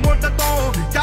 me want to.